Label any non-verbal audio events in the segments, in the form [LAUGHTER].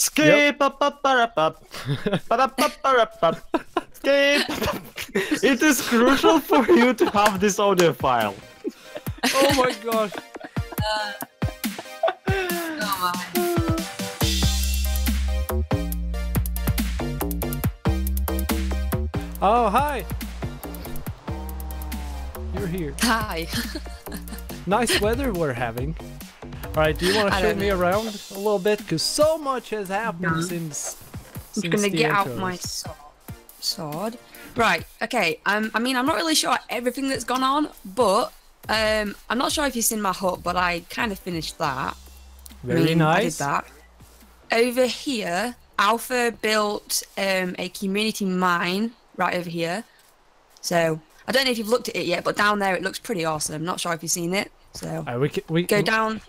Skip up up up up up up up Skip. It is crucial for you to have this audio file. Oh my gosh. Oh [LAUGHS] my. Oh, hi. You're here. Hi. Nice weather we're having. Alright, do you want to show me around a little bit? Because so much has happened Yeah. since. I'm just gonna the get out my sword. sword. Right. Okay. Um. I mean, I'm not really sure everything that's gone on, but um, I'm not sure if you've seen my hut, but I kind of finished that. Very I mean, I did that. Over here, Alpha built um, a community mine right over here. So I don't know if you've looked at it yet, but down there it looks pretty awesome. Not sure if you've seen it. So Alright, we can, we go down.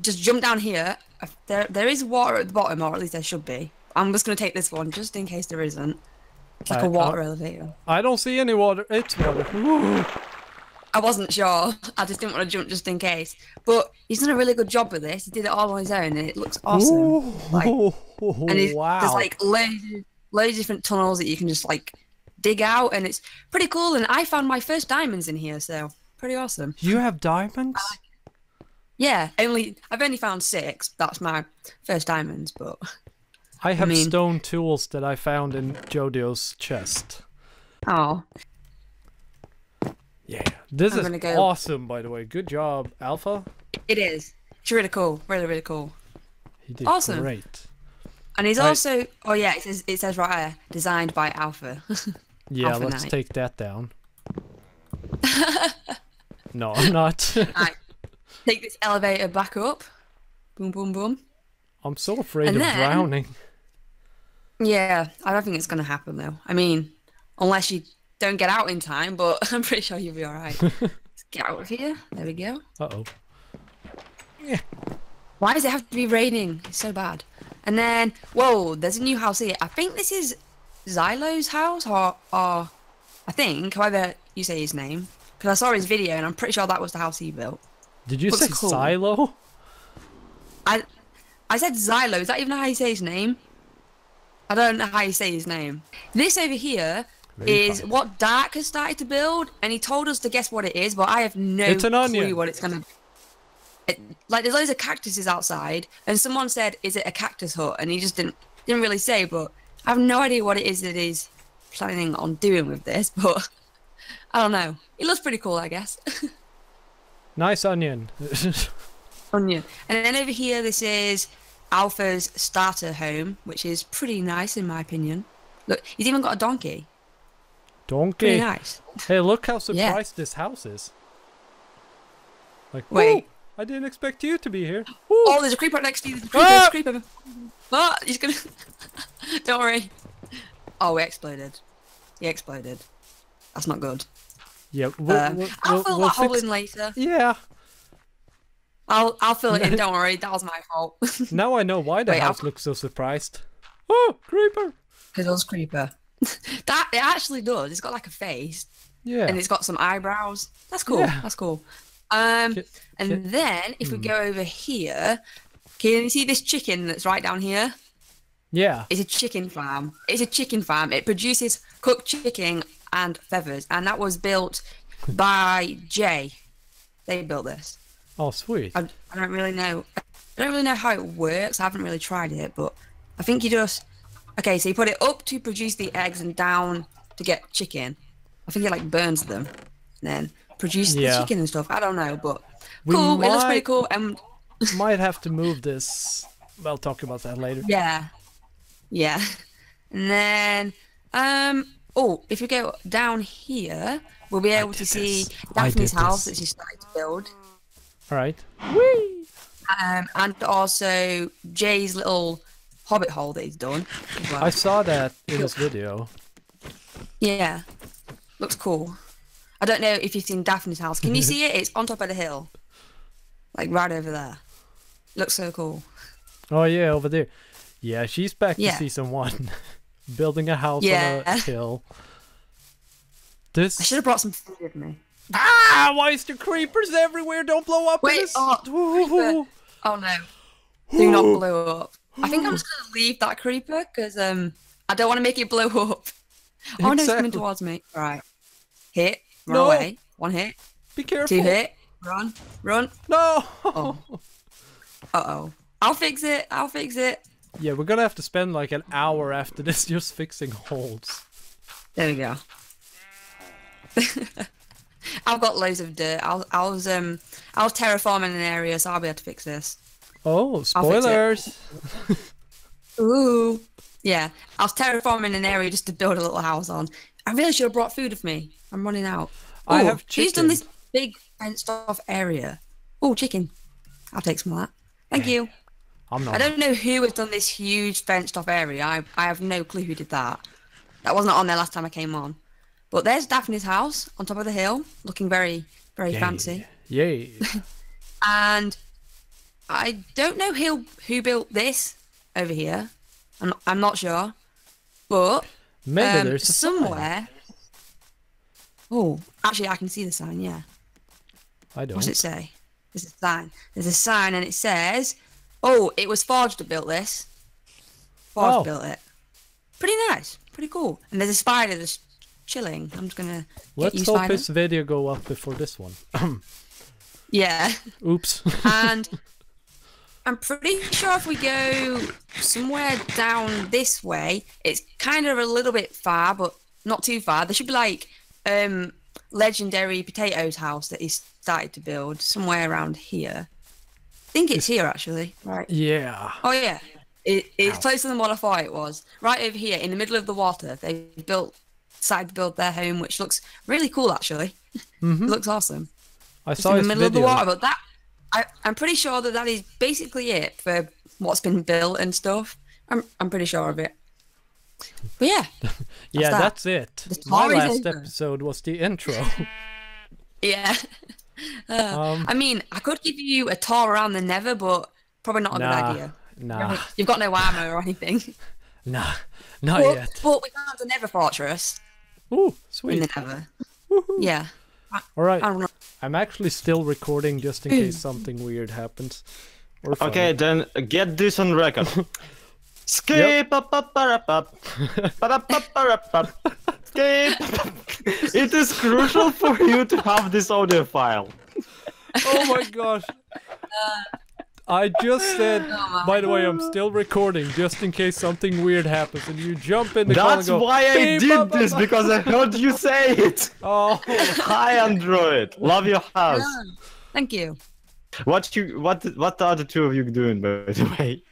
Just jump down here. Uh, There, there is water at the bottom, or at least there should be. I'm just gonna take this one just in case there isn't. It's like a water I'll- elevator. I don't see any water. It's water. Ooh. [GASPS] I wasn't sure. I just didn't want to jump just in case. But he's done a really good job with this. He did it all on his own, and it looks awesome. Like, and [LAUGHS] wow. there's like loads, loads of different tunnels that you can just like dig out, and it's pretty cool. And I found my first diamonds in here, so pretty awesome. you have diamonds? Yeah, only I've only found six. That's my first diamonds, but I have mean- stone tools that I found in Jojo's chest. oh, Yeah. This I'm is go- awesome, by the way. Good job, Alpha. it is. It's really cool. Really, really cool. He did Awesome. great. And he's Right. also oh yeah, it says it says right here, designed by Alpha. [LAUGHS] Yeah, Alpha let's Knight. take that down. [LAUGHS] no, I'm not. right. Take this elevator back up. Boom, boom, boom. I'm so afraid And of then- drowning. Yeah, I don't think it's gonna happen though. I mean, unless you don't get out in time, but [LAUGHS] I'm pretty sure you'll be alright. Let's [LAUGHS] get out of here. There we go. Uh oh. Yeah. Why does it have to be raining? It's so bad. And then, whoa, there's a new house here. I think this is Xylo's house, or, or I think, however you say his name, because I saw his video and I'm pretty sure that was the house he built. Did you Looks say cool. silo? I, I said Xylo. Is that even how you say his name? I don't know how you say his name. This over here Very is what Dark has started to build, and he told us to guess what it is, but I have no It's an clue onion. what it's gonna. It, like there's loads of cactuses outside, and someone said, "Is it a cactus hut?" And he just didn't didn't really say, but I have no idea what it is that he's planning on doing with this. [LAUGHS] But I don't know. It looks pretty cool, I guess. [LAUGHS] Nice onion. [LAUGHS] Onion. And then over here, this is Alpha's starter home, which is pretty nice in my opinion. Look, he's even got a donkey. Donkey. Pretty nice. Hey, look how [LAUGHS] Yeah. surprised this house is. Like, Wait. I didn't expect you to be here. Oh, there's a creeper next to you. There's a creeper. There's a creeper. Oh, he's gonna. [LAUGHS] Don't worry. Oh, we exploded. He exploded. That's not good. Yeah, we'll, Uh, we'll, I'll fill we'll that hole in later. Yeah, I'll I'll fill it in. [LAUGHS] Don't worry. That was my fault. [LAUGHS] now I know why the Wait, house I'll- looks so surprised. Oh, creeper! It does creeper. [LAUGHS] that it actually does. It's got like a face. Yeah. and it's got some eyebrows. That's cool. Yeah. That's cool. Um, Ki- and then if we go over here, can you see this chicken that's right down here? yeah. It's a chicken farm. It's a chicken farm. It produces cooked chicken and feathers, and that was built by Jay. They built this. Oh, sweet. I, I don't really know. I don't really know how it works. I haven't really tried it, but I think you just okay. So you put it up to produce the eggs and down to get chicken. I think it like burns them, and then produce Yeah. the chicken and stuff. I don't know, but We cool. It looks pretty cool. And [LAUGHS] Might have to move this. I'll talk about that later. yeah, yeah. And then um oh, if we go down here, we'll be able to see this. Daphne's house this. that she started to build. All right. Um, and also Jay's little hobbit hole that he's done. well. I saw that in this video. Yeah, looks cool. I don't know if you've seen Daphne's house. Can you [LAUGHS] see it? It's on top of the hill, like right over there. Looks so cool. Oh yeah, over there. Yeah, she's back Yeah. to season one, [LAUGHS] building a house on a [LAUGHS] hill. This I should have brought some food with me. Ah! Why is there creepers everywhere? Don't blow up. Wait, oh. Oh no! Do not blow up. I think I'm just gonna leave that creeper because um I don't want to make it blow up. Oh no, it's coming towards me. All right, hit, run No. away. One hit, Be careful. two hit, run, run. No. Oh. [LAUGHS] Uh oh. I'll fix it. I'll fix it. Yeah, we're gonna have to spend like an hour after this [LAUGHS] just fixing holes. There we go. [LAUGHS] I've got loads of dirt. I'll, I was um, I was terraforming an area, so I'll be able to fix this. Oh, spoilers! [LAUGHS] Ooh. Yeah, I was terraforming an area just to build a little house on. I really should have brought food with me. I'm running out. I Ooh, have Who's done this big fenced off area? Oh, chicken. I'll take some of that. Thank you. I'm not. I don't know who has done this huge fenced off area. I, I have no clue who did that. That wasn't on there last time I came on. But there's Daphne's house on top of the hill, looking very, very fancy. Yay! [LAUGHS] And I don't know who who built this over here. I'm, I'm not sure. But Maybe um, there's a sign. somewhere. Oh, actually, I can see the sign. Yeah. I don't. What's it say? There's a sign. There's a sign, and it says, "Oh, it was Forge that built this. Forge Oh. built it. Pretty nice. Pretty cool. And there's a spider that's chilling. I'm just gonna Let's hope spider. this video go up before this one. [CLEARS THROAT] Yeah. Oops. and [LAUGHS] I'm pretty sure if we go somewhere down this way, it's kind of a little bit far, but not too far. There should be like um legendary potatoes house that he started to build somewhere around here. I think it's here actually. Right. yeah. Oh yeah. It, it's closer than what I thought it was. Right over here in the middle of the water, they built decided to build their home, which looks really cool actually. Mm-hmm. it looks awesome I just saw in the his middle of the water. But that, I, I'm pretty sure that that is basically it for what's been built and stuff. I'm, I'm pretty sure of it. But yeah, [LAUGHS] yeah, that. that's it. The My last over. episode was the intro. [LAUGHS] yeah. [LAUGHS] [LAUGHS] Uh, Um, I mean, I could give you a tour around the Nether, but probably not a nah, good idea. nah, You've got no armor or anything. [LAUGHS] nah, not but, yet. but we found the Nether Fortress Ooh, in sweet. the Nether. Yeah. All right, I don't know. I'm actually still recording just in case something weird happens. Or. Okay, then get this on record. [LAUGHS] Skip up up up up up up up Skip. [LAUGHS] It is crucial for you to have this audio file. Oh my gosh. I just said, Oh by the way, I'm still recording just in case something weird happens and you jump in the That's go, why I did ba, this ba." because I heard you say it. [LAUGHS] Oh, Hi Android, love your house. Yeah. Thank you. What you what what are the two of you doing by the way?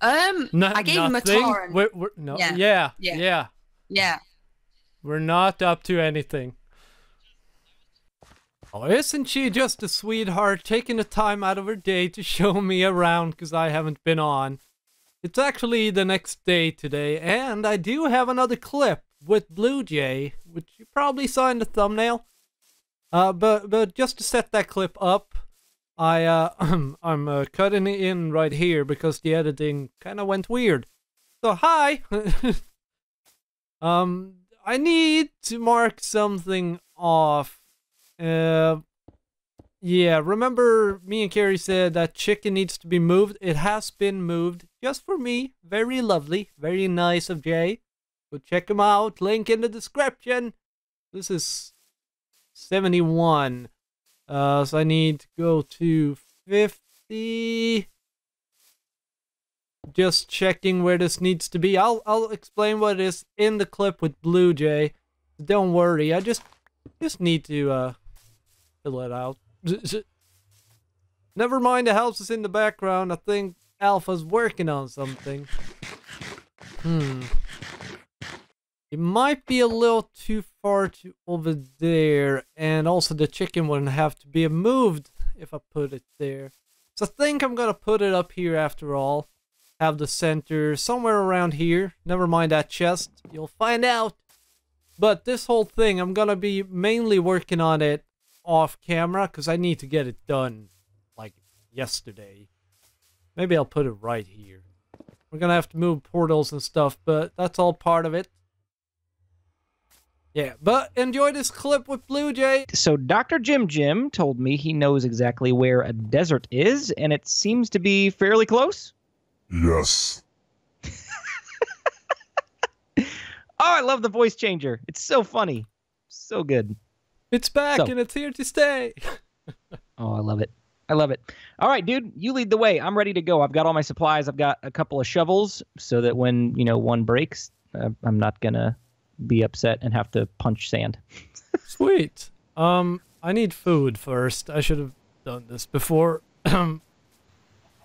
Um, no, I gave him a nothing. tour. And, We're, we're, no, yeah, Yeah. yeah, Yeah. yeah. We're not up to anything. Oh, isn't she just a sweetheart taking the time out of her day to show me around because I haven't been on? It's actually the next day today, and I do have another clip with BluJay, which you probably saw in the thumbnail. Uh, but but just to set that clip up, I uh [CLEARS THROAT] I'm uh, cutting it in right here because the editing kind of went weird. So hi. [LAUGHS] um, I need to mark something off. Uh, yeah, remember me and Carrie said that chicken needs to be moved. It has been moved just for me. Very lovely, very nice of Jay. Go check him out. Link in the description. This is 71. Uh, so I need to go to 50. Just checking where this needs to be. I'll I'll explain what is in the clip with BluJay. Don't worry. I just just need to uh fill it out. Never mind the houses in the background. I think Alpha's working on something. Hmm. It might be a little too far to over there, and also the chicken wouldn't have to be moved if I put it there. So I think I'm gonna put it up here after all. Have the center somewhere around here. Never mind that chest. You'll find out. But this whole thing, I'm gonna be mainly working on it off camera because I need to get it done like yesterday. Maybe I'll put it right here. We're gonna have to move portals and stuff, but that's all part of it. Yeah, but enjoy this clip with BluJay. So Dr. Jim Jim told me he knows exactly where a desert is, and it seems to be fairly close. Yes. [LAUGHS] oh, I love the voice changer. It's so funny. So good. It's back so. and it's here to stay. [LAUGHS] oh, I love it. I love it. All right, dude, you lead the way. I'm ready to go. I've got all my supplies. I've got a couple of shovels so that when, you know, one breaks, uh, I'm not going to be upset and have to punch sand. [LAUGHS] Sweet. Um I need food first. I should have done this before. [CLEARS THROAT] Um,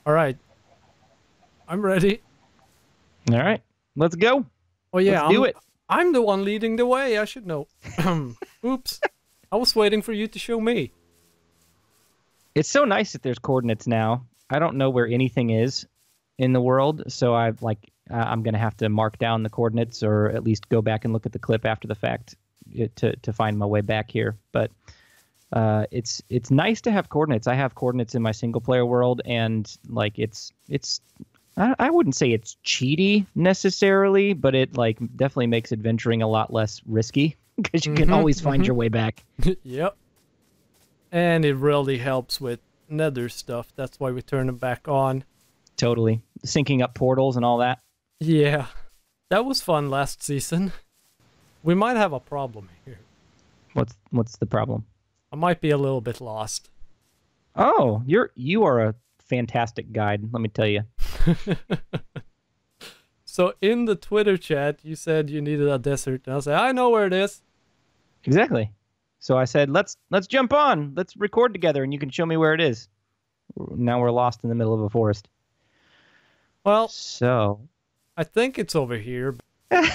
all right. I'm ready. All right. Let's go. Oh yeah, Let's do it. I'm the one leading the way. I should know. [LAUGHS] [CLEARS THROAT] Oops. I was waiting for you to show me. It's so nice that there's coordinates now. I don't know where anything is in the world, so I've like uh, I'm gonna have to mark down the coordinates or at least go back and look at the clip after the fact uh, to to find my way back here. But uh, it's it's nice to have coordinates. I have coordinates in my single player world, and like it's it's I, I wouldn't say it's cheaty necessarily, but it like definitely makes adventuring a lot less risky [LAUGHS] because you can Mhm, always find mhm. your way back. [LAUGHS] yep. And it really helps with nether stuff. That's why we turn them back on. Totally syncing up portals and all that. Yeah. That was fun last season. We might have a problem here. What's what's the problem? I might be a little bit lost. Oh, you're you are a fantastic guide. Let me tell you. [LAUGHS] So in the Twitter chat, you said you needed a desert, and I said, I know where it is. Exactly. So I said, let's let's jump on. Let's record together, and you can show me where it is. Now we're lost in the middle of a forest. Well, So I think it's over here. [LAUGHS] I,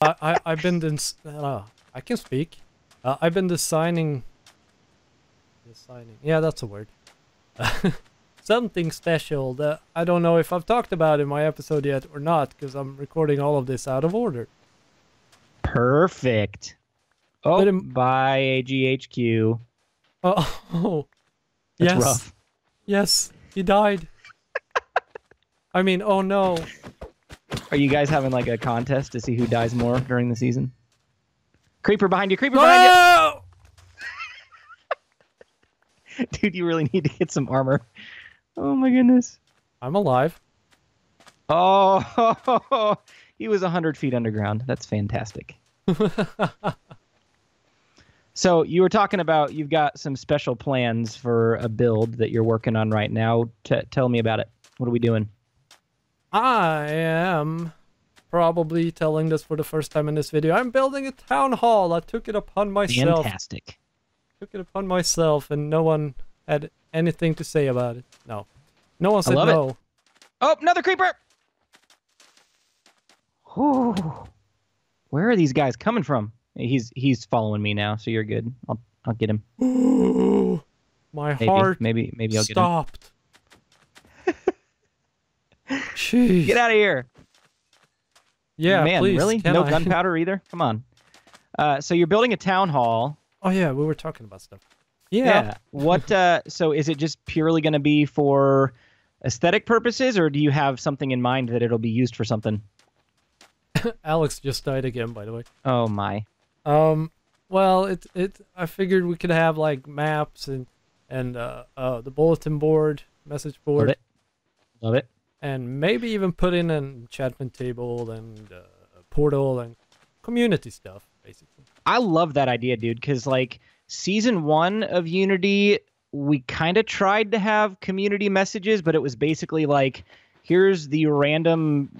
I I've been uh, I can speak. Uh, I've been designing. Designing. Yeah, that's a word. [LAUGHS] Something special that I don't know if I've talked about in my episode yet or not, because I'm recording all of this out of order. perfect. Oh, im- by AGHQ. Oh, [LAUGHS] oh. That's yes, rough. yes, he died. [LAUGHS] I mean, oh no. Are you guys having like a contest to see who dies more during the season? Creeper behind you! Creeper behind No! you! [LAUGHS] Dude, you really need to get some armor. Oh my goodness. I'm alive. Oh, [LAUGHS] he was 100 feet underground. That's fantastic. [LAUGHS] so, you were talking about you've got some special plans for a build that you're working on right now. T- tell me about it. What are we doing? I am probably telling this for the first time in this video. I'm building a town hall. I took it upon myself. Fantastic. Took it upon myself, and no one had anything to say about it. No, no one said love it. no. Oh, another creeper! Whew. Where are these guys coming from? He's he's following me now, so you're good. I'll I'll get him. My Maybe heart maybe maybe I'll get him. stopped. [LAUGHS] Jeez. Get out of here! Yeah, man, please. really? No I? [LAUGHS] gunpowder either. Come on. Uh, so you're building a town hall. Oh yeah, we were talking about stuff. Yeah. what? Uh, so is it just purely going to be for aesthetic purposes, or do you have something in mind that it'll be used for something? [LAUGHS] Alex just died again, by the way. Oh my. Um, well, it it I figured we could have like maps and and uh, uh the bulletin board, message board. Love it. Love it. and maybe even put in an enchantment table and uh, portal and community stuff, basically. I love that idea, dude, because like season one of Unity, we kind of tried to have community messages, but it was basically like, here's the random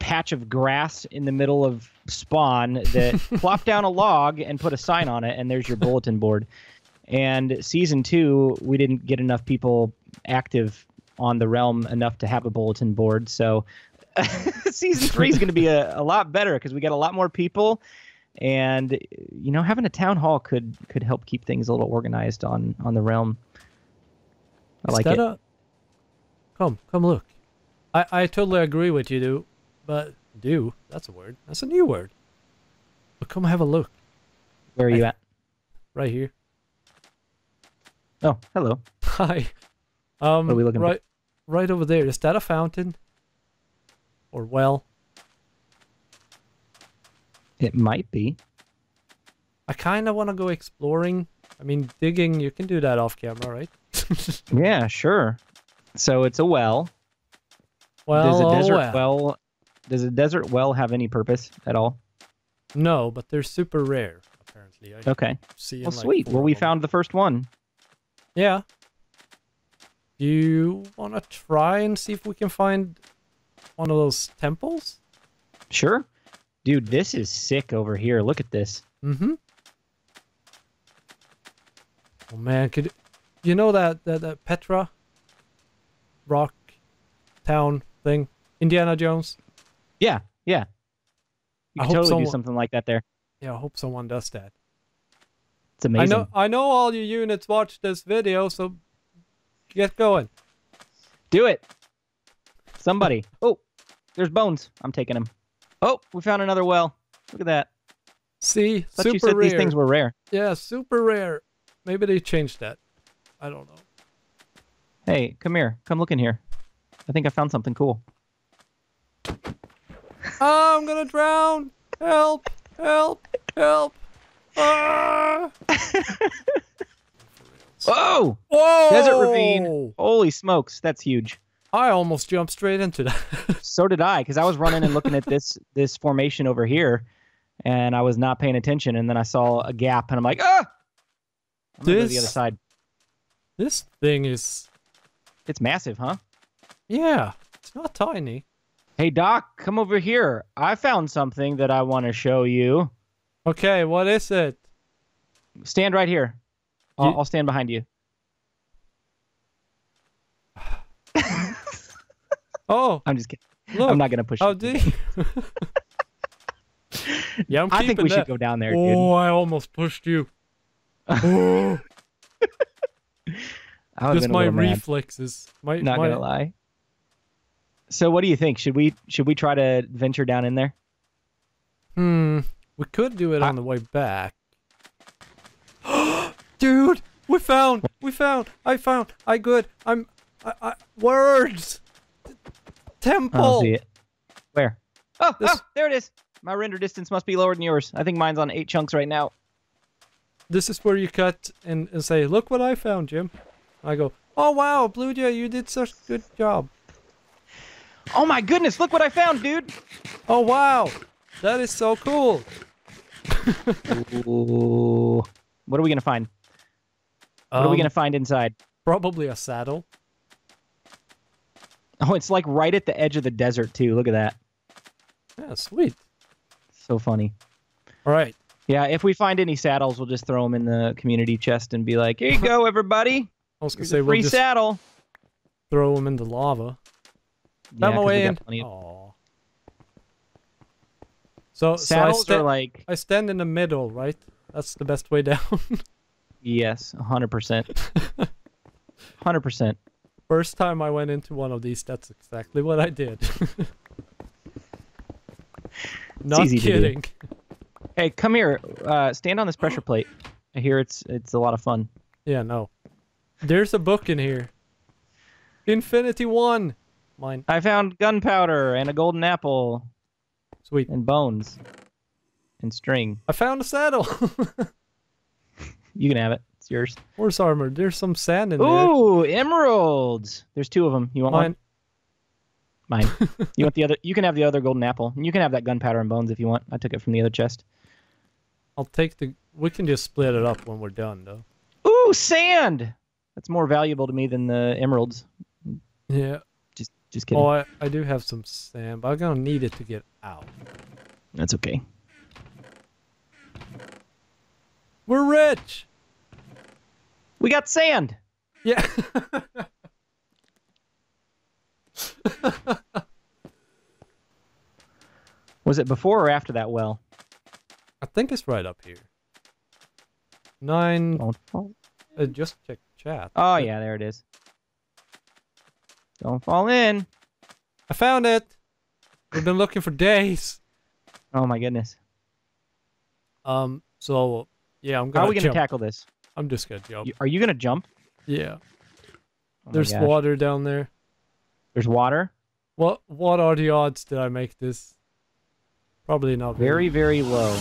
patch of grass in the middle of spawn [LAUGHS] that plop down a log and put a sign on it, and there's your bulletin board. And season two, we didn't get enough people active on the realm enough to have a bulletin board. So [LAUGHS] season three is going to be a, a lot better because we got a lot more people and you know having a town hall could could help keep things a little organized on on the realm i like Instead it of- Come, come look. I I totally agree with you, do, but do that's a word. That's a new word. But come have a look where are you I- at right here. oh hello [LAUGHS] Hi. Um, What are we looking for? right, right over there. Is that a fountain? Or well? It might be I kind of want to go exploring. I mean, digging. You can do that off camera, right? [LAUGHS] yeah sure so it's a well well, does a oh desert well. well does a desert well have any purpose at all No, but they're super rare apparently. I Okay. see. Well, like, sweet. Well, we found the first one. Yeah. Do you want to try and see if we can find one of those temples? Sure. Dude, this is sick over here. Look at this. Mm-hmm. Oh man, could you know that that, that Petra rock town thing? Indiana Jones? Yeah, yeah. You I totally someone- do something like that there. Yeah, I hope someone does that. It's amazing. I know I know all you units watch this video, so get going. Do it. Somebody. Oh, there's bones. I'm taking them. Oh, we found another well. Look at that. See, Thought super you said rare. these things were rare. Yeah, super rare. Maybe they changed that. I don't know. Hey, come here. Come look in here. I think I found something cool. Ah, I'm gonna drown! Help! Help! Help! Ah! [LAUGHS] Whoa! Whoa! Desert ravine. Holy smokes, that's huge. I almost jumped straight into that. [LAUGHS] So did I, because I was running and looking at this this formation over here, and I was not paying attention, and then I saw a gap, and I'm like, ah! I'm gonna go the This- other side. this thing is, It's massive, huh? yeah, it's not tiny. Hey Doc, come over here. I found something that I want to show you. Okay, what is it? Stand right here. I'll, You- I'll stand behind you. Oh, I'm just kidding. look. I'm not gonna push. You. deep? [LAUGHS] yeah, I'm I think we should go down there, dude. Oh, I almost pushed you. [LAUGHS] Oh, dude. Just my reflexes. My, Not my, gonna lie. So what do you think? Should we should we try to venture down in there? Hmm. We could do it I- on the way back. [GASPS] Dude, we found. We found. I found. I good. I'm. I, I, words. I Temple. see it. Where? Oh, This- oh, there it is. My render distance must be lower than yours. I think mine's on eight chunks right now. This is where you cut and, and say, "Look what I found, Jim." I go, "Oh wow, BluJay, you did such a good job." Oh my goodness! Look what I found, dude. Oh wow, that is so cool. [LAUGHS] What are we gonna find? What are we Um, gonna find inside? Probably a saddle. Oh, it's like right at the edge of the desert too. Look at that. Yeah, sweet. So funny. All right. Yeah, if we find any saddles, we'll just throw them in the community chest and be like, "Here you go, everybody. I was gonna Here's say a we'll free saddle." throw them in the lava. Yeah, I'm away got in. plenty of- Aw. So, so I, Saddles sta- are like I stand in the middle, right? That's the best way [LAUGHS] down. yes, hundred percent, [LAUGHS] hundred percent. First time I went into one of these, that's exactly what I did. [LAUGHS] Not kidding. Hey, come here. Uh, stand on this pressure plate. I hear it's it's a lot of fun. Yeah, no. There's a book in here. Infinity One. Mine. I found gunpowder and a golden apple Sweet. and bones and string. I found a saddle. [LAUGHS] You can have it. It's yours. Horse armor. There's some sand in there. Ooh, emeralds. There's two of them. You want Mine. one? Mine. [LAUGHS] you want the other? You can have the other golden apple. You can have that gunpowder and bones if you want. I took it from the other chest. I'll take the. We can just split it up when we're done, though. Ooh, sand. That's more valuable to me than the emeralds. Yeah. Just, just kidding. Oh, I, I do have some sand, but I'm gonna need it to get out. That's okay. We're rich. We got sand. Yeah. [LAUGHS] Was it before or after that well? I think it's right up here. Nine. Don't fall. Uh, just check chat. Oh yeah, there it is. Don't fall in. I found it. We've been looking for days. Oh my goodness. Um. So yeah, I'm gonna How are we gonna jump. tackle this? I'm just gonna jump. You- Are you gonna jump? Yeah. Oh There's gosh. water down there. There's water. What What are the odds that I make this? Probably not Very, very low.